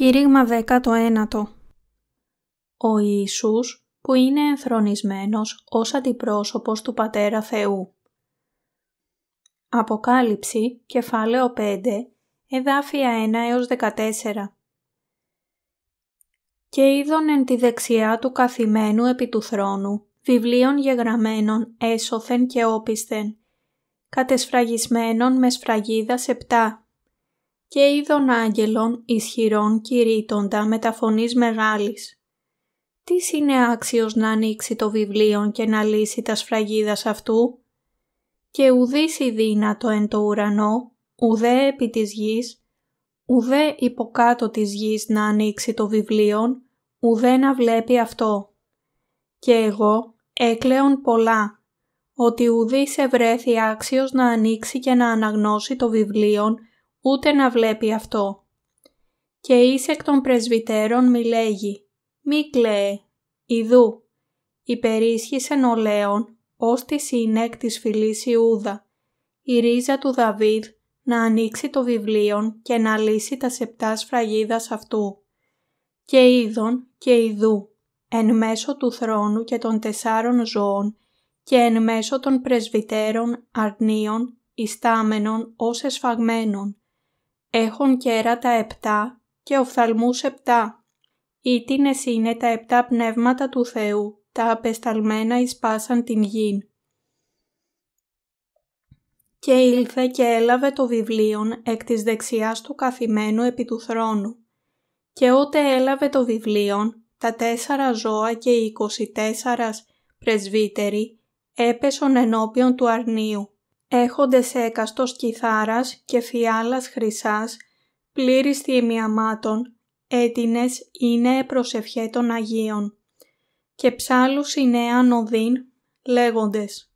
Κήρυγμα 19 Ο Ιησούς που είναι ενθρονισμένος ως αντιπρόσωπος του Πατέρα Θεού. Αποκάλυψη, κεφάλαιο 5, εδάφια 1 έως 14 Και είδον εν τη δεξιά του καθημένου επί του θρόνου, βιβλίων γεγραμμένων έσωθεν και όπισθεν, κατεσφραγισμένων με σφραγίδας επτά και είδων άγγελων ισχυρών κηρύττοντα με τα φωνής μεγάλης. Τις είναι άξιος να ανοίξει το βιβλίο και να λύσει τα σφραγίδας αυτού; Και ουδής η δύνατο εν το ουρανό, ουδέ επί της γης, ουδέ υποκάτω της γης να ανοίξει το βιβλίο, ουδέ να βλέπει αυτό; Και εγώ έκλεον πολλά, ότι ουδής ευρέθη άξιος να ανοίξει και να αναγνώσει το βιβλίο ούτε να βλέπει αυτό. Και εις εκ των πρεσβυτέρων μη λέγει, μη κλαίε, ιδού, υπερίσχυσεν ο Λέων, ως τη συνέκ της φυλής Ιούδα, η ρίζα του Δαβίδ, να ανοίξει το βιβλίο και να λύσει τα σεπτά σφραγίδας αυτού. Και είδον και ιδού, εν μέσω του θρόνου και των τεσσάρων ζώων και εν μέσω των πρεσβυτέρων αρνίων, ιστάμενων ως εσφαγμένων, έχουν κέρατα επτά και οφθαλμούς επτά. Ήτινες είναι τα επτά πνεύματα του Θεού, τα απεσταλμένα εισπάσαν την γην. Και ήλθε και έλαβε το βιβλίον εκ της δεξιάς του καθημένου επί του θρόνου. Και ότε έλαβε το βιβλίον, τα τέσσερα ζώα και οι εικοσιτέσσαρας πρεσβύτεροι έπεσον ενώπιον του αρνίου έχοντες έκαστος κιθάρας και φιάλας χρυσάς, πλήρης θυμιαμάτων, έτινες είναι προσευχέ των Αγίων. Και ψάλους είναι ανωδήν, λέγοντες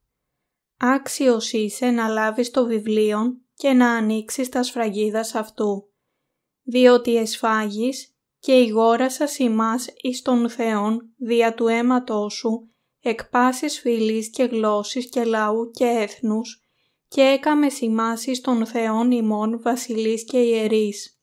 «Άξιος είσαι να λάβεις το βιβλίο και να ανοίξεις τα σφραγίδας αυτού, διότι εσφάγεις και η γόρα σας ημάς εις των Θεών δια του αίματός σου, εκ πάσης φυλής και γλώσσης και λαού και έθνους, και έκαμε σημάσεις των Θεών ημών βασιλείς και ιερείς.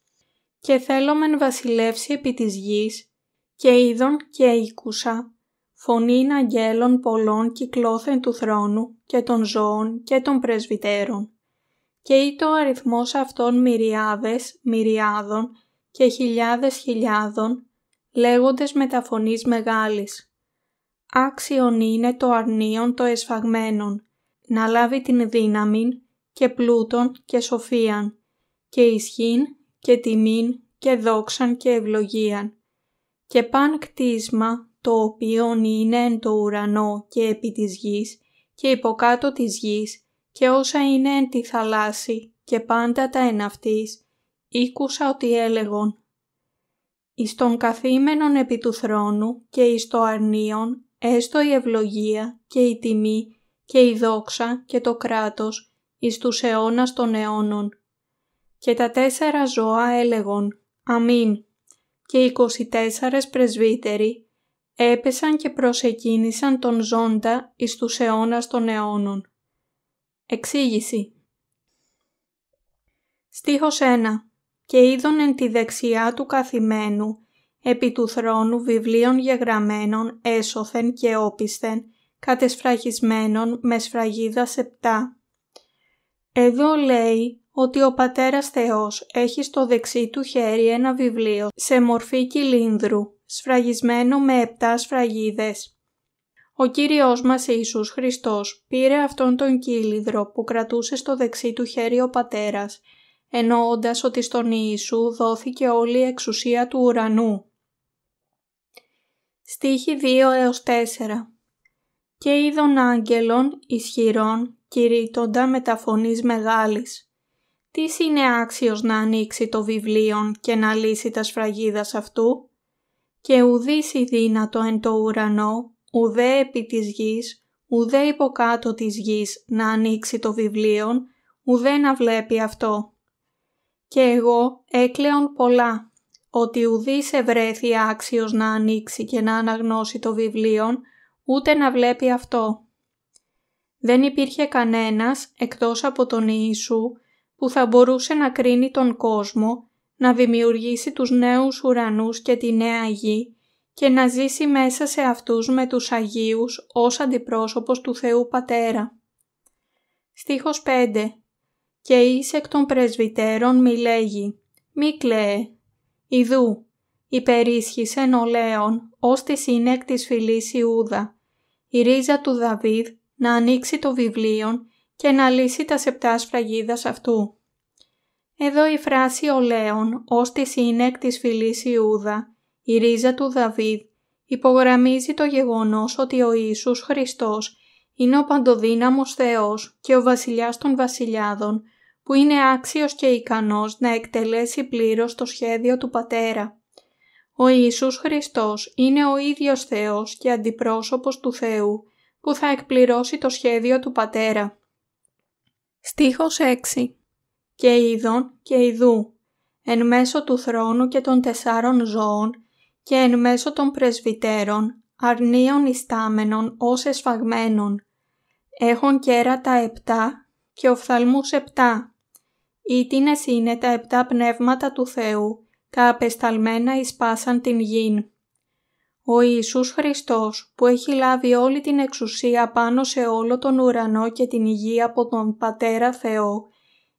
Και θέλομεν βασιλεύσει επί της γης και είδον και οίκουσα, φωνήν αγγέλων πολλών κυκλώθεν του θρόνου και των ζώων και των πρεσβυτέρων. Και ήτο αριθμός αυτών μυριάδες, μυριάδων και χιλιάδες χιλιάδων, λέγοντες με τα φωνής μεγάλης. Άξιον είναι το αρνίον το εσφαγμένον να λάβει την δύναμη και πλούτον και σοφίαν και ισχύν και τιμήν και δόξαν και ευλογίαν. Και παν κτίσμα το οποίο είναι εν το ουρανό και επί της γης και υποκάτω της γης και όσα είναι εν τη θαλάσση και πάντα τα εν αυτής, ήκουσα ότι έλεγον «Εις τον καθήμενον επί του θρόνου και εις το αρνίον, έστω η ευλογία και η τιμή και η δόξα και το κράτος εις τους αιώνας των αιώνων. Και τα τέσσερα ζώα έλεγον «Αμήν» και οι 24 πρεσβύτεροι έπεσαν και προσεκίνησαν τον ζώντα εις τους αιώνας των αιώνων. Εξήγηση Στίχος 1 «Και είδον εν τη δεξιά του καθημένου, επί του θρόνου βιβλίων γεγραμμένων έσωθεν και όπισθεν κατεσφραγισμένων με σφραγίδα σεπτά. Εδώ λέει ότι ο Πατέρας Θεός έχει στο δεξί του χέρι ένα βιβλίο σε μορφή κυλίνδρου, σφραγισμένο με επτά σφραγίδες. Ο Κύριος μας Ιησούς Χριστός πήρε αυτόν τον κύλινδρο που κρατούσε στο δεξί του χέρι ο Πατέρας, εννοώντας ότι στον Ιησού δόθηκε όλη η εξουσία του ουρανού. Στίχη 2 έως 4 και είδων άγγελων ισχυρών κηρύττοντα με τα φωνής μεγάλης. Τις είναι άξιος να ανοίξει το βιβλίο και να λύσει τα σφραγίδας αυτού; Και ουδής η δύνατο εν το ουρανό, ουδέ επί της γης, ουδέ υποκάτω της γης να ανοίξει το βιβλίο, ουδέ να βλέπει αυτό; Και εγώ έκλαιον πολλά, ότι ουδής ευρέθη άξιος να ανοίξει και να αναγνώσει το βιβλίο, ούτε να βλέπει αυτό. Δεν υπήρχε κανένας εκτός από τον Ιησού που θα μπορούσε να κρίνει τον κόσμο, να δημιουργήσει τους νέους ουρανούς και τη νέα γη και να ζήσει μέσα σε αυτούς με τους Αγίους ως αντιπρόσωπος του Θεού Πατέρα. Στίχος 5 «Και εις εκ των πρεσβυτέρων μη λέγει, μη κλαίε, ιδού, υπερίσχυσεν ο Λέων ως τη σύνεκ της φυλής Ιούδα, η ρίζα του Δαβίδ να ανοίξει το βιβλίο και να λύσει τα σεπτά σφραγίδας αυτού. Εδώ η φράση «ο Λέων» ως της σύνεκ της φυλής Ιούδα, η ρίζα του Δαβίδ, υπογραμμίζει το γεγονός ότι ο Ιησούς Χριστός είναι ο παντοδύναμος Θεός και ο βασιλιάς των βασιλιάδων, που είναι άξιος και ικανός να εκτελέσει πλήρως το σχέδιο του Πατέρα. Ο Ιησούς Χριστός είναι ο ίδιος Θεός και αντιπρόσωπος του Θεού, που θα εκπληρώσει το σχέδιο του Πατέρα. Στίχος 6 «Και είδον και ειδού, εν μέσω του θρόνου και των τεσσάρων ζώων και εν μέσω των πρεσβυτέρων, αρνίων ιστάμενων ως εσφαγμένων, έχουν κέρατα επτά και οφθαλμούς επτά. Ήτινες είναι τα επτά πνεύματα του Θεού, καπεσταλμένα εισπάσαν την γην. Ο Ιησούς Χριστός που έχει λάβει όλη την εξουσία πάνω σε όλο τον ουρανό και την υγεία από τον Πατέρα Θεό,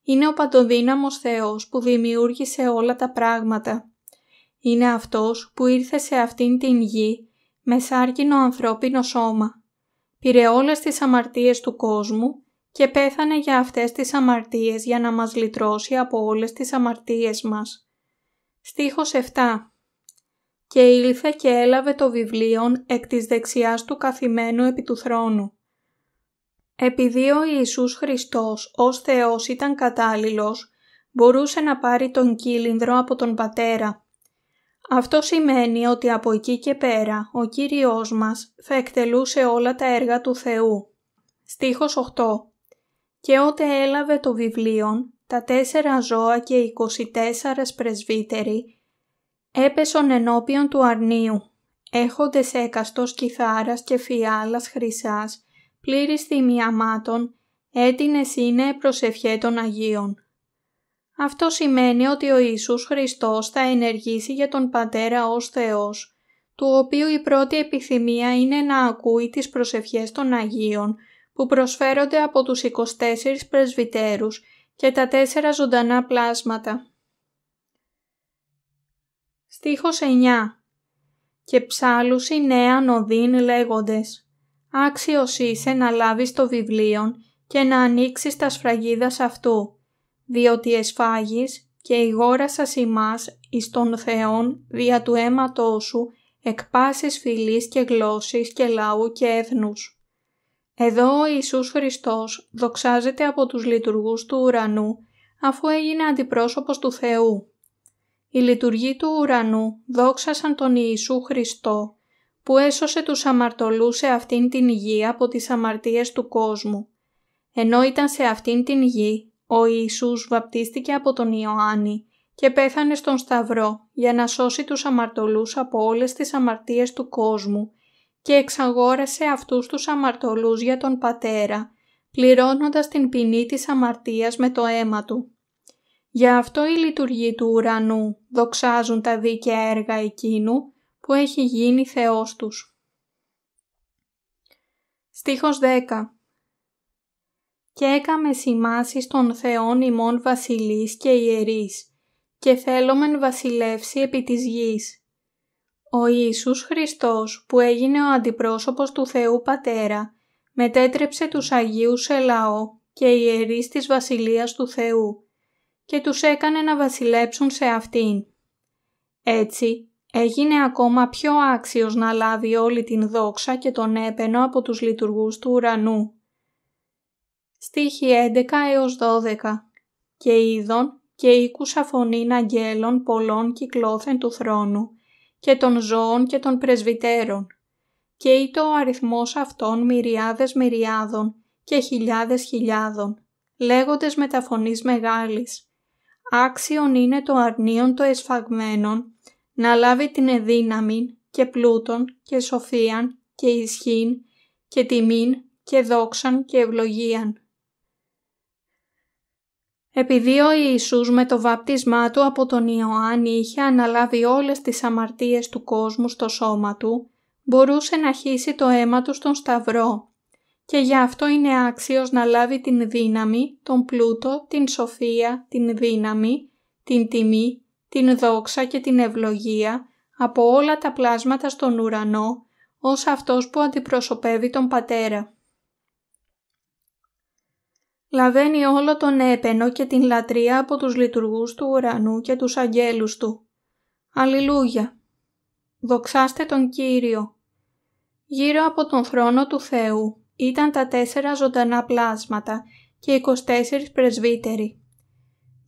είναι ο παντοδύναμος Θεός που δημιούργησε όλα τα πράγματα. Είναι Αυτός που ήρθε σε αυτήν την γη με σάρκινο ανθρώπινο σώμα. Πήρε όλες τις αμαρτίες του κόσμου και πέθανε για αυτές τις αμαρτίες για να μας λυτρώσει από όλες τις αμαρτίες μας. Στίχος 7 και ήλθε και έλαβε το βιβλίο εκ της δεξιάς του καθημένου επί του θρόνου. Επειδή ο Ιησούς Χριστός ως Θεός ήταν κατάλληλος, μπορούσε να πάρει τον κύλινδρο από τον Πατέρα. Αυτό σημαίνει ότι από εκεί και πέρα ο Κύριος μας θα εκτελούσε όλα τα έργα του Θεού. Στίχος 8 Και ότε έλαβε το βιβλίο, τα τέσσερα ζώα και οι 24 πρεσβύτεροι έπεσον ενώπιον του αρνίου, έχοντες έκαστος κιθάρας και φιάλας χρυσάς, πλήρης θυμιαμάτων, έτεινες είναι προσευχέ των Αγίων. Αυτό σημαίνει ότι ο Ιησούς Χριστός θα ενεργήσει για τον Πατέρα ως Θεός, του οποίου η πρώτη επιθυμία είναι να ακούει τις προσευχές των Αγίων που προσφέρονται από τους 24 πρεσβυτέρους και τα τέσσερα ζωντανά πλάσματα. Στίχος 9 «Και ψάλουσι νέα νοδίν λέγοντες, άξιος είσαι να λάβεις το βιβλίο και να ανοίξεις τα σφραγίδας αυτού, διότι εσφάγεις και η γόρα σας ημάς εις των Θεών δια του αίματός σου εκ πάσης φυλής και γλώσσης και λαού και έθνους. Εδώ ο Ιησούς Χριστός δοξάζεται από τους λειτουργούς του ουρανού αφού έγινε αντιπρόσωπος του Θεού οι λειτουργοί του ουρανού δόξασαν τον Ιησού Χριστό, που έσωσε τους αμαρτωλούς σε αυτήν την γη από τις αμαρτίες του κόσμου. Ενώ ήταν σε αυτήν την γη, ο Ιησούς βαπτίστηκε από τον Ιωάννη και πέθανε στον Σταυρό για να σώσει τους αμαρτωλούς από όλες τις αμαρτίες του κόσμου και εξαγόρασε αυτούς τους αμαρτωλούς για τον Πατέρα, πληρώνοντας την ποινή της αμαρτίας με το αίμα του. Γι' αυτό οι λειτουργοί του ουρανού δοξάζουν τα δίκαια έργα εκείνου που έχει γίνει Θεός τους. Στίχος 10 «Και έκαμε σημάσεις των Θεών ημών βασιλείς και ιερείς και θέλομεν βασιλεύσει επί της γης. Ο Ιησούς Χριστός που έγινε ο αντιπρόσωπος του Θεού Πατέρα μετέτρεψε τους Αγίους σε λαό και ιερείς της Βασιλείας του Θεού και τους έκανε να βασιλέψουν σε αυτήν. Έτσι, έγινε ακόμα πιο άξιος να λάβει όλη την δόξα και τον έπαινο από τους λειτουργούς του ουρανού. Στίχη 11 έως 12 «Και είδον και ήκουσα φωνήν αγγέλων πολλών κυκλώθεν του θρόνου και των ζώων και των πρεσβυτέρων και ήτο ο αριθμός αυτών μυριάδες μυριάδων και χιλιάδες χιλιάδων, λέγοντες με τα φωνής μεγάλης άξιον είναι το αρνίον το εσφαγμένον να λάβει την εδύναμη και πλούτον και σοφίαν και ισχύν και τιμήν και δόξαν και ευλογίαν. Επειδή ο Ιησούς με το βάπτισμά του από τον Ιωάννη είχε αναλάβει όλες τις αμαρτίες του κόσμου στο σώμα του, μπορούσε να χύσει το αίμα του στον Σταυρό και γι' αυτό είναι άξιος να λάβει την δύναμη, τον πλούτο, την σοφία, την δύναμη, την τιμή, την δόξα και την ευλογία από όλα τα πλάσματα στον ουρανό ως αυτός που αντιπροσωπεύει τον Πατέρα. Λαβαίνει όλο τον έπαινο και την λατρεία από τους λειτουργούς του ουρανού και τους αγγέλους του. Αλληλούια! Δοξάστε τον Κύριο! Γύρω από τον θρόνο του Θεού ήταν τα τέσσερα ζωντανά πλάσματα και 24 πρεσβύτεροι.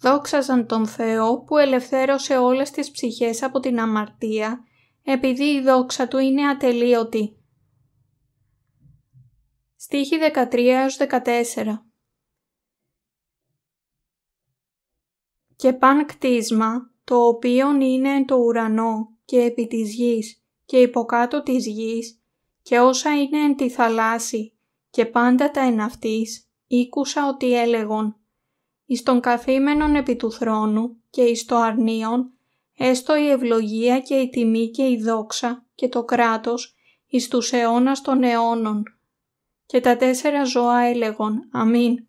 Δόξαζαν τον Θεό που ελευθέρωσε όλες τις ψυχές από την αμαρτία επειδή η δόξα του είναι ατελείωτη. Στίχη 13 Και παν κτίσμα, το οποίο είναι το ουρανό και επί της γης και υποκάτω της γης και όσα είναι εν τη θαλάσση και πάντα τα εναυτής, ήκουσα ότι έλεγον «Εις τον καθήμενον επί του θρόνου και εις το αρνίον, έστω η ευλογία και η τιμή και η δόξα και το κράτος εις τους αιώνας των αιώνων». Και τα τέσσερα ζώα έλεγον «Αμήν».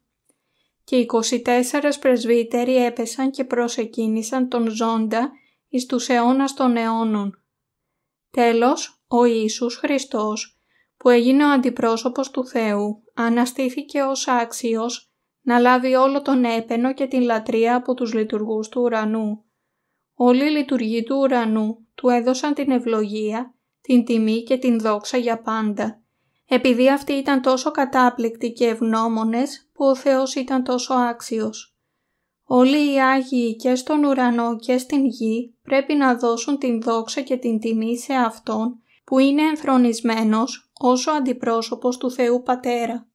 Και 24 πρεσβύτεροι έπεσαν και προσεκίνησαν τον ζώντα εις τους αιώνας των αιώνων. Τέλος, ο Ιησούς Χριστός, που έγινε ο αντιπρόσωπος του Θεού, αναστήθηκε ως άξιος να λάβει όλο τον έπαινο και την λατρεία από τους λειτουργούς του ουρανού. Όλοι οι λειτουργοί του ουρανού του έδωσαν την ευλογία, την τιμή και την δόξα για πάντα, επειδή αυτοί ήταν τόσο κατάπληκτοι και ευγνώμονες που ο Θεός ήταν τόσο άξιος. Όλοι οι Άγιοι και στον ουρανό και στην γη πρέπει να δώσουν την δόξα και την τιμή σε Αυτόν που είναι ενθρονισμένος ως ο αντιπρόσωπος του Θεού Πατέρα.